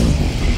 Mm-hmm.